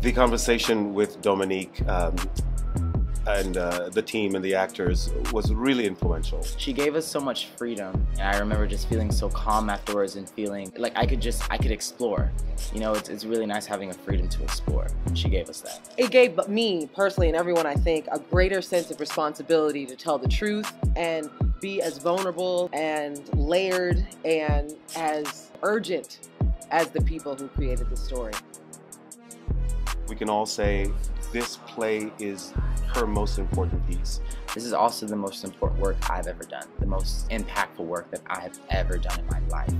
The conversation with Dominique um, and uh, the team and the actors was really influential. She gave us so much freedom, and I remember just feeling so calm afterwards and feeling like I could just I could explore. You know, it's, it's really nice having a freedom to explore. She gave us that. It gave me personally and everyone I think a greater sense of responsibility to tell the truth and be as vulnerable and layered and as urgent as the people who created the story. We can all say this play is her most important piece. This is also the most important work I've ever done, the most impactful work that I have ever done in my life.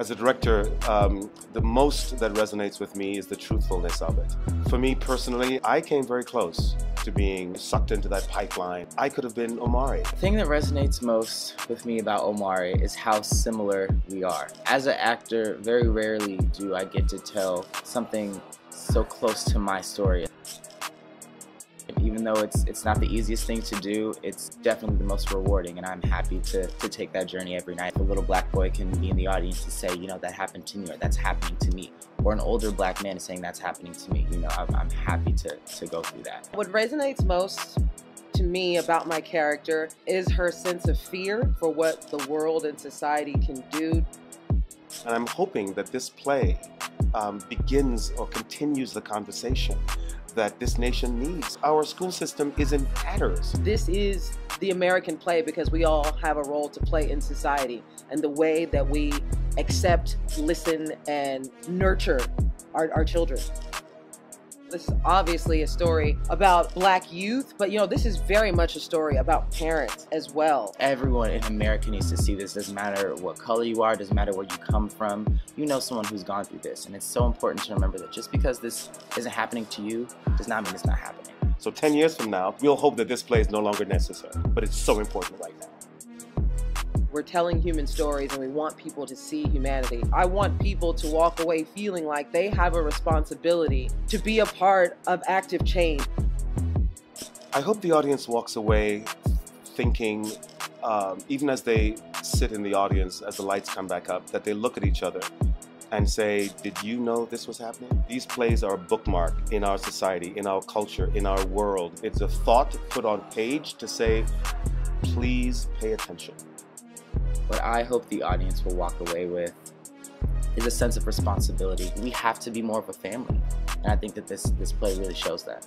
As a director, um, the most that resonates with me is the truthfulness of it. For me personally, I came very close to being sucked into that pipeline. I could have been Omari. The thing that resonates most with me about Omari is how similar we are. As an actor, very rarely do I get to tell something so close to my story. Even though it's it's not the easiest thing to do, it's definitely the most rewarding, and I'm happy to, to take that journey every night. A little black boy can be in the audience and say, you know, that happened to me, or that's happening to me. Or an older black man is saying that's happening to me. You know, I'm, I'm happy to, to go through that. What resonates most to me about my character is her sense of fear for what the world and society can do. And I'm hoping that this play um, begins or continues the conversation that this nation needs. Our school system is in tatters. This is the American play because we all have a role to play in society and the way that we accept, listen, and nurture our, our children. This is obviously a story about black youth, but you know, this is very much a story about parents as well. Everyone in America needs to see this. Doesn't matter what color you are, doesn't matter where you come from. You know someone who's gone through this. And it's so important to remember that just because this isn't happening to you does not mean it's not happening. So 10 years from now, we'll hope that this play is no longer necessary, but it's so important right now. We're telling human stories and we want people to see humanity. I want people to walk away feeling like they have a responsibility to be a part of active change. I hope the audience walks away thinking, um, even as they sit in the audience, as the lights come back up, that they look at each other and say, Did you know this was happening? These plays are a bookmark in our society, in our culture, in our world. It's a thought put on page to say, Please pay attention. What I hope the audience will walk away with is a sense of responsibility. We have to be more of a family. And I think that this, this play really shows that.